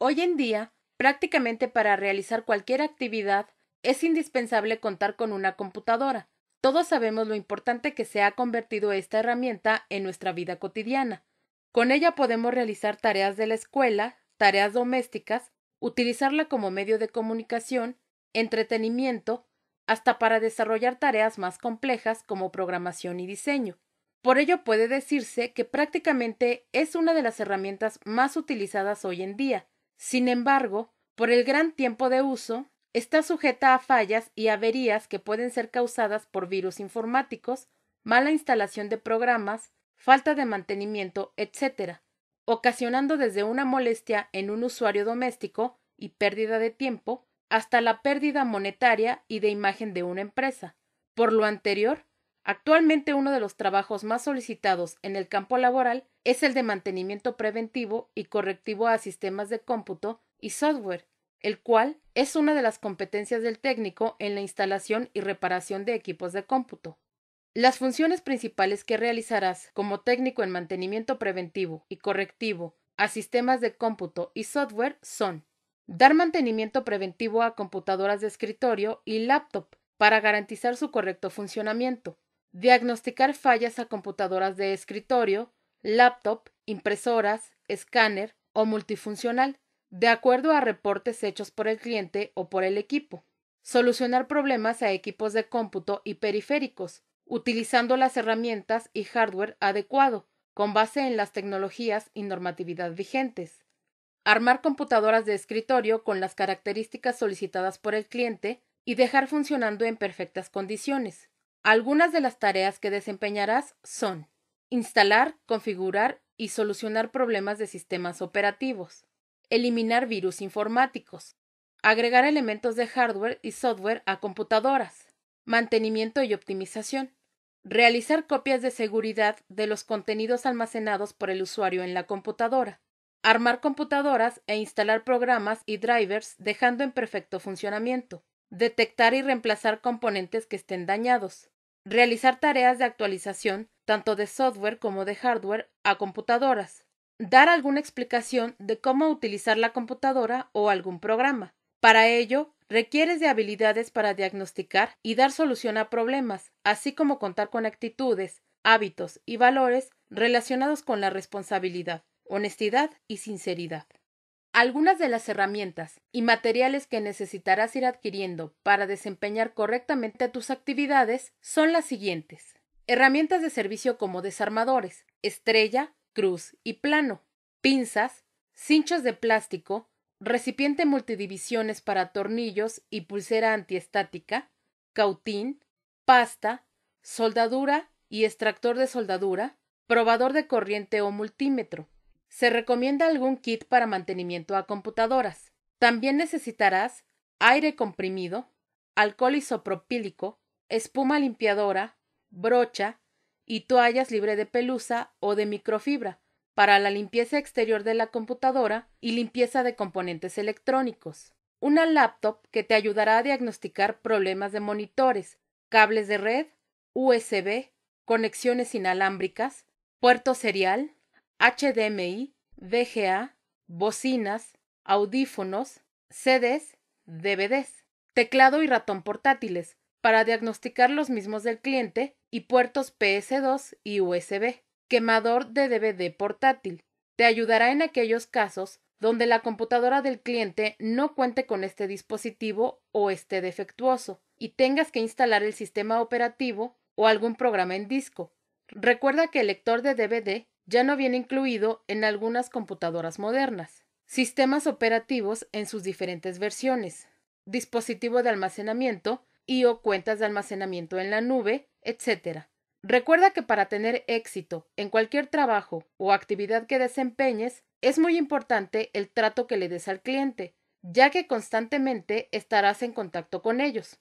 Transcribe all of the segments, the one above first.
Hoy en día, prácticamente para realizar cualquier actividad, es indispensable contar con una computadora. Todos sabemos lo importante que se ha convertido esta herramienta en nuestra vida cotidiana. Con ella podemos realizar tareas de la escuela, tareas domésticas, utilizarla como medio de comunicación, entretenimiento, hasta para desarrollar tareas más complejas como programación y diseño. Por ello puede decirse que prácticamente es una de las herramientas más utilizadas hoy en día. Sin embargo, por el gran tiempo de uso, está sujeta a fallas y averías que pueden ser causadas por virus informáticos, mala instalación de programas, falta de mantenimiento, etc., ocasionando desde una molestia en un usuario doméstico y pérdida de tiempo, hasta la pérdida monetaria y de imagen de una empresa. Por lo anterior, actualmente uno de los trabajos más solicitados en el campo laboral es el de mantenimiento preventivo y correctivo a sistemas de cómputo y software, el cual es una de las competencias del técnico en la instalación y reparación de equipos de cómputo. Las funciones principales que realizarás como técnico en mantenimiento preventivo y correctivo a sistemas de cómputo y software son dar mantenimiento preventivo a computadoras de escritorio y laptop para garantizar su correcto funcionamiento, diagnosticar fallas a computadoras de escritorio, laptop, impresoras, escáner o multifuncional, de acuerdo a reportes hechos por el cliente o por el equipo, solucionar problemas a equipos de cómputo y periféricos, utilizando las herramientas y hardware adecuado, con base en las tecnologías y normatividad vigentes. Armar computadoras de escritorio con las características solicitadas por el cliente y dejar funcionando en perfectas condiciones. Algunas de las tareas que desempeñarás son instalar, configurar y solucionar problemas de sistemas operativos, eliminar virus informáticos, agregar elementos de hardware y software a computadoras, mantenimiento y optimización, realizar copias de seguridad de los contenidos almacenados por el usuario en la computadora, armar computadoras e instalar programas y drivers dejando en perfecto funcionamiento, detectar y reemplazar componentes que estén dañados, realizar tareas de actualización tanto de software como de hardware a computadoras, dar alguna explicación de cómo utilizar la computadora o algún programa. Para ello, requieres de habilidades para diagnosticar y dar solución a problemas, así como contar con actitudes, hábitos y valores relacionados con la responsabilidad, honestidad y sinceridad. Algunas de las herramientas y materiales que necesitarás ir adquiriendo para desempeñar correctamente tus actividades son las siguientes. Herramientas de servicio como desarmadores, estrella, cruz y plano, pinzas, cinchos de plástico, recipiente multidivisiones para tornillos y pulsera antiestática, cautín, pasta, soldadura y extractor de soldadura, probador de corriente o multímetro. Se recomienda algún kit para mantenimiento a computadoras. También necesitarás aire comprimido, alcohol isopropílico, espuma limpiadora, brocha y toallas libre de pelusa o de microfibra para la limpieza exterior de la computadora y limpieza de componentes electrónicos. Una laptop que te ayudará a diagnosticar problemas de monitores, cables de red, USB, conexiones inalámbricas, puerto serial, HDMI, VGA, bocinas, audífonos, CDs, DVDs, teclado y ratón portátiles, para diagnosticar los mismos del cliente y puertos PS2 y USB. Quemador de DVD portátil. Te ayudará en aquellos casos donde la computadora del cliente no cuente con este dispositivo o esté defectuoso y tengas que instalar el sistema operativo o algún programa en disco. Recuerda que el lector de DVD ya no viene incluido en algunas computadoras modernas. Sistemas operativos en sus diferentes versiones. Dispositivo de almacenamiento y o cuentas de almacenamiento en la nube, etc. Recuerda que para tener éxito en cualquier trabajo o actividad que desempeñes, es muy importante el trato que le des al cliente, ya que constantemente estarás en contacto con ellos.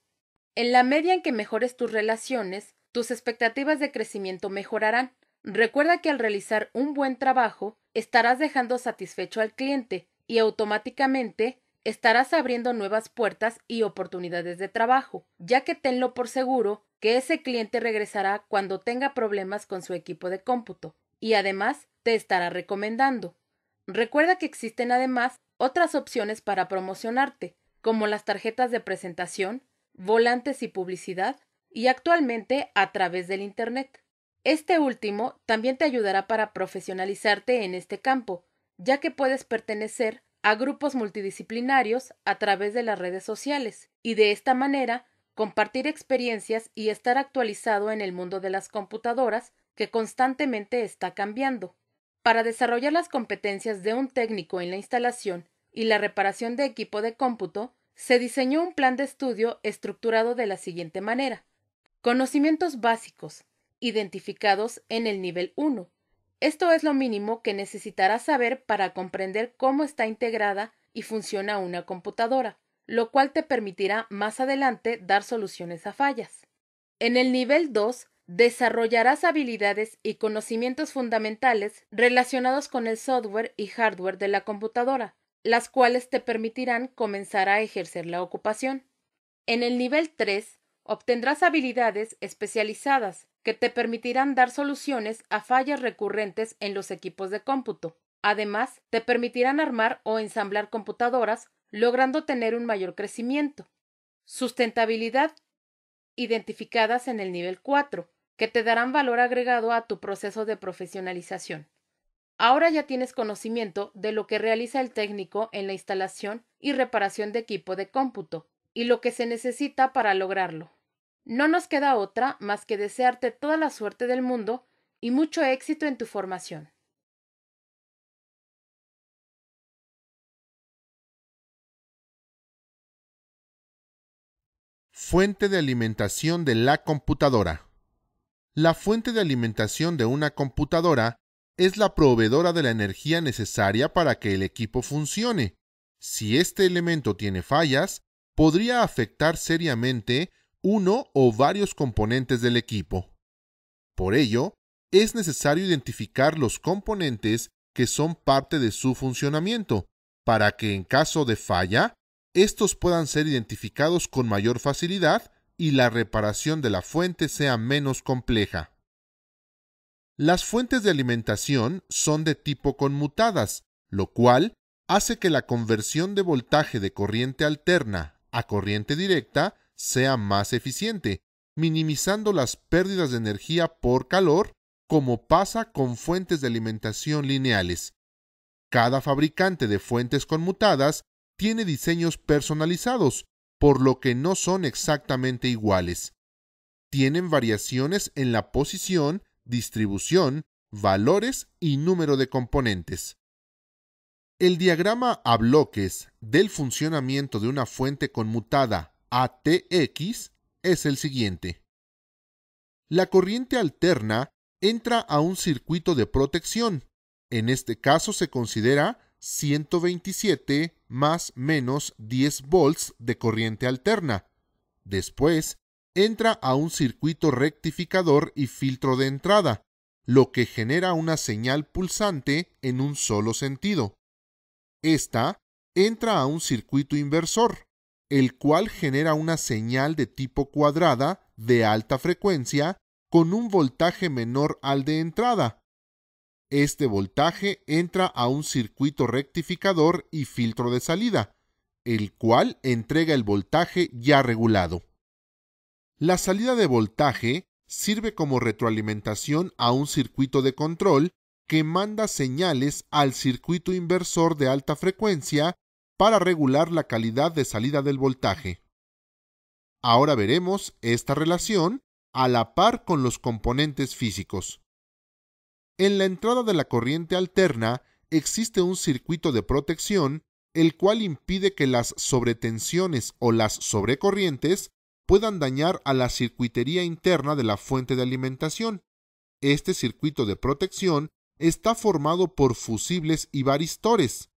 En la medida en que mejores tus relaciones, tus expectativas de crecimiento mejorarán. Recuerda que al realizar un buen trabajo, estarás dejando satisfecho al cliente y automáticamente estarás abriendo nuevas puertas y oportunidades de trabajo, ya que tenlo por seguro que ese cliente regresará cuando tenga problemas con su equipo de cómputo y además te estará recomendando. Recuerda que existen además otras opciones para promocionarte, como las tarjetas de presentación, volantes y publicidad, y actualmente a través del Internet. Este último también te ayudará para profesionalizarte en este campo, ya que puedes pertenecer a grupos multidisciplinarios a través de las redes sociales y de esta manera compartir experiencias y estar actualizado en el mundo de las computadoras que constantemente está cambiando. Para desarrollar las competencias de un técnico en la instalación y la reparación de equipo de cómputo, se diseñó un plan de estudio estructurado de la siguiente manera. Conocimientos básicos, identificados en el nivel 1. Esto es lo mínimo que necesitarás saber para comprender cómo está integrada y funciona una computadora, lo cual te permitirá más adelante dar soluciones a fallas. En el nivel 2 desarrollarás habilidades y conocimientos fundamentales relacionados con el software y hardware de la computadora, las cuales te permitirán comenzar a ejercer la ocupación. En el nivel 3 obtendrás habilidades especializadas que te permitirán dar soluciones a fallas recurrentes en los equipos de cómputo. Además, te permitirán armar o ensamblar computadoras, logrando tener un mayor crecimiento. Sustentabilidad identificadas en el nivel 4, que te darán valor agregado a tu proceso de profesionalización. Ahora ya tienes conocimiento de lo que realiza el técnico en la instalación y reparación de equipo de cómputo y lo que se necesita para lograrlo. No nos queda otra más que desearte toda la suerte del mundo y mucho éxito en tu formación. Fuente de alimentación de la computadora. La fuente de alimentación de una computadora es la proveedora de la energía necesaria para que el equipo funcione. Si este elemento tiene fallas, podría afectar seriamente uno o varios componentes del equipo. Por ello, es necesario identificar los componentes que son parte de su funcionamiento, para que en caso de falla, estos puedan ser identificados con mayor facilidad y la reparación de la fuente sea menos compleja. Las fuentes de alimentación son de tipo conmutadas, lo cual hace que la conversión de voltaje de corriente alterna a corriente directa sea más eficiente, minimizando las pérdidas de energía por calor, como pasa con fuentes de alimentación lineales. Cada fabricante de fuentes conmutadas tiene diseños personalizados, por lo que no son exactamente iguales. Tienen variaciones en la posición, distribución, valores y número de componentes. El diagrama a bloques del funcionamiento de una fuente conmutada ATX es el siguiente. La corriente alterna entra a un circuito de protección. En este caso se considera 127 más menos 10 volts de corriente alterna. Después, entra a un circuito rectificador y filtro de entrada, lo que genera una señal pulsante en un solo sentido. Esta entra a un circuito inversor, el cual genera una señal de tipo cuadrada de alta frecuencia con un voltaje menor al de entrada, este voltaje entra a un circuito rectificador y filtro de salida, el cual entrega el voltaje ya regulado. La salida de voltaje sirve como retroalimentación a un circuito de control que manda señales al circuito inversor de alta frecuencia para regular la calidad de salida del voltaje. Ahora veremos esta relación a la par con los componentes físicos. En la entrada de la corriente alterna existe un circuito de protección el cual impide que las sobretensiones o las sobrecorrientes puedan dañar a la circuitería interna de la fuente de alimentación. Este circuito de protección está formado por fusibles y varistores.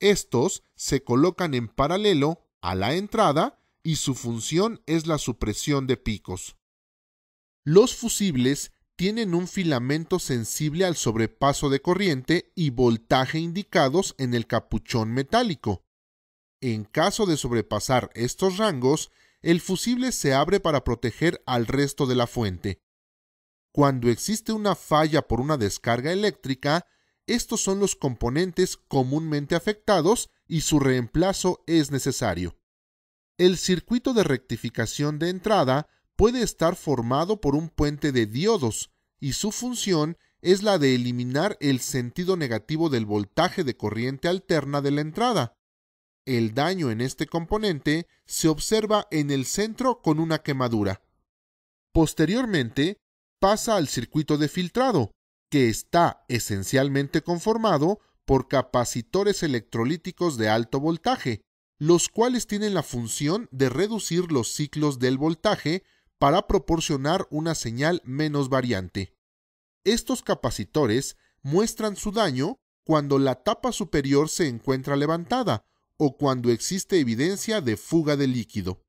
Estos se colocan en paralelo a la entrada y su función es la supresión de picos. Los fusibles tienen un filamento sensible al sobrepaso de corriente y voltaje indicados en el capuchón metálico. En caso de sobrepasar estos rangos, el fusible se abre para proteger al resto de la fuente. Cuando existe una falla por una descarga eléctrica, estos son los componentes comúnmente afectados y su reemplazo es necesario. El circuito de rectificación de entrada puede estar formado por un puente de diodos y su función es la de eliminar el sentido negativo del voltaje de corriente alterna de la entrada. El daño en este componente se observa en el centro con una quemadura. Posteriormente, pasa al circuito de filtrado, que está esencialmente conformado por capacitores electrolíticos de alto voltaje, los cuales tienen la función de reducir los ciclos del voltaje para proporcionar una señal menos variante. Estos capacitores muestran su daño cuando la tapa superior se encuentra levantada o cuando existe evidencia de fuga de líquido.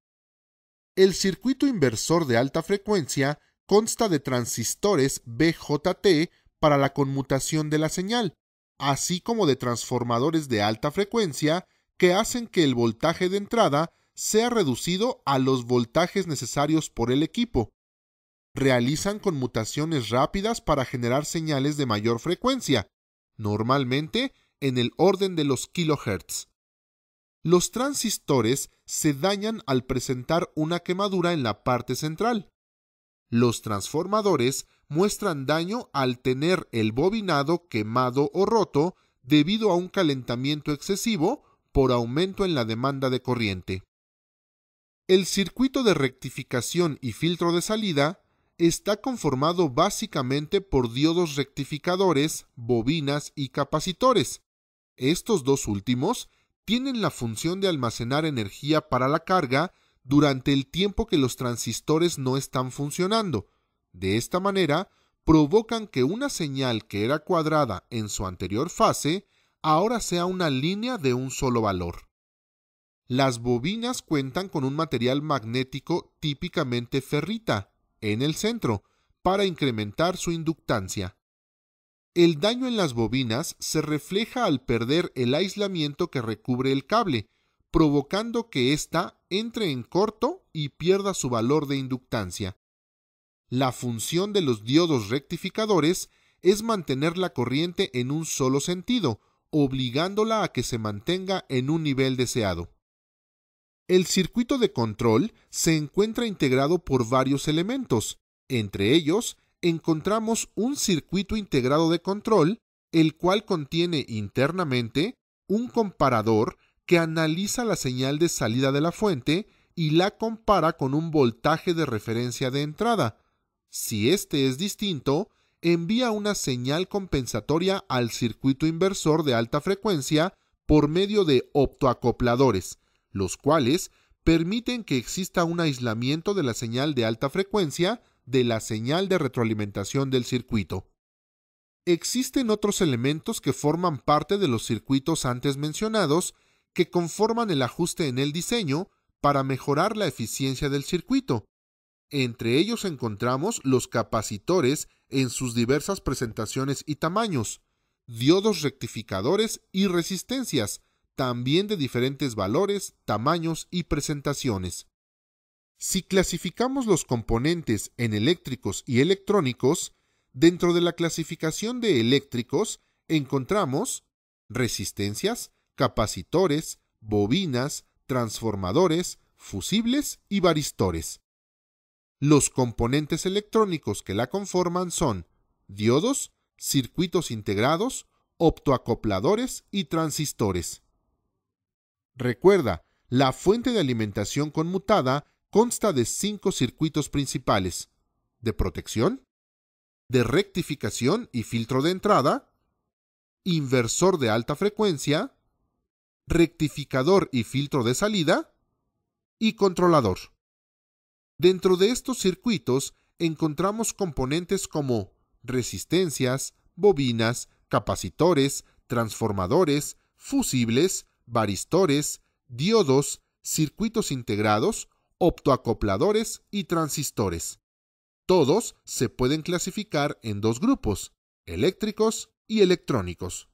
El circuito inversor de alta frecuencia consta de transistores BJT para la conmutación de la señal, así como de transformadores de alta frecuencia que hacen que el voltaje de entrada sea reducido a los voltajes necesarios por el equipo. Realizan conmutaciones rápidas para generar señales de mayor frecuencia, normalmente en el orden de los kilohertz. Los transistores se dañan al presentar una quemadura en la parte central. Los transformadores muestran daño al tener el bobinado quemado o roto debido a un calentamiento excesivo por aumento en la demanda de corriente. El circuito de rectificación y filtro de salida está conformado básicamente por diodos rectificadores, bobinas y capacitores. Estos dos últimos tienen la función de almacenar energía para la carga durante el tiempo que los transistores no están funcionando. De esta manera, provocan que una señal que era cuadrada en su anterior fase ahora sea una línea de un solo valor. Las bobinas cuentan con un material magnético típicamente ferrita en el centro para incrementar su inductancia. El daño en las bobinas se refleja al perder el aislamiento que recubre el cable, provocando que ésta entre en corto y pierda su valor de inductancia. La función de los diodos rectificadores es mantener la corriente en un solo sentido, obligándola a que se mantenga en un nivel deseado. El circuito de control se encuentra integrado por varios elementos. Entre ellos, encontramos un circuito integrado de control, el cual contiene internamente un comparador que analiza la señal de salida de la fuente y la compara con un voltaje de referencia de entrada. Si éste es distinto, envía una señal compensatoria al circuito inversor de alta frecuencia por medio de optoacopladores, los cuales permiten que exista un aislamiento de la señal de alta frecuencia de la señal de retroalimentación del circuito. Existen otros elementos que forman parte de los circuitos antes mencionados que conforman el ajuste en el diseño para mejorar la eficiencia del circuito. Entre ellos encontramos los capacitores en sus diversas presentaciones y tamaños, diodos rectificadores y resistencias, también de diferentes valores, tamaños y presentaciones. Si clasificamos los componentes en eléctricos y electrónicos, dentro de la clasificación de eléctricos encontramos resistencias, capacitores, bobinas, transformadores, fusibles y varistores. Los componentes electrónicos que la conforman son diodos, circuitos integrados, optoacopladores y transistores. Recuerda, la fuente de alimentación conmutada consta de cinco circuitos principales, de protección, de rectificación y filtro de entrada, inversor de alta frecuencia, rectificador y filtro de salida, y controlador. Dentro de estos circuitos encontramos componentes como resistencias, bobinas, capacitores, transformadores, fusibles, varistores, diodos, circuitos integrados, optoacopladores y transistores. Todos se pueden clasificar en dos grupos, eléctricos y electrónicos.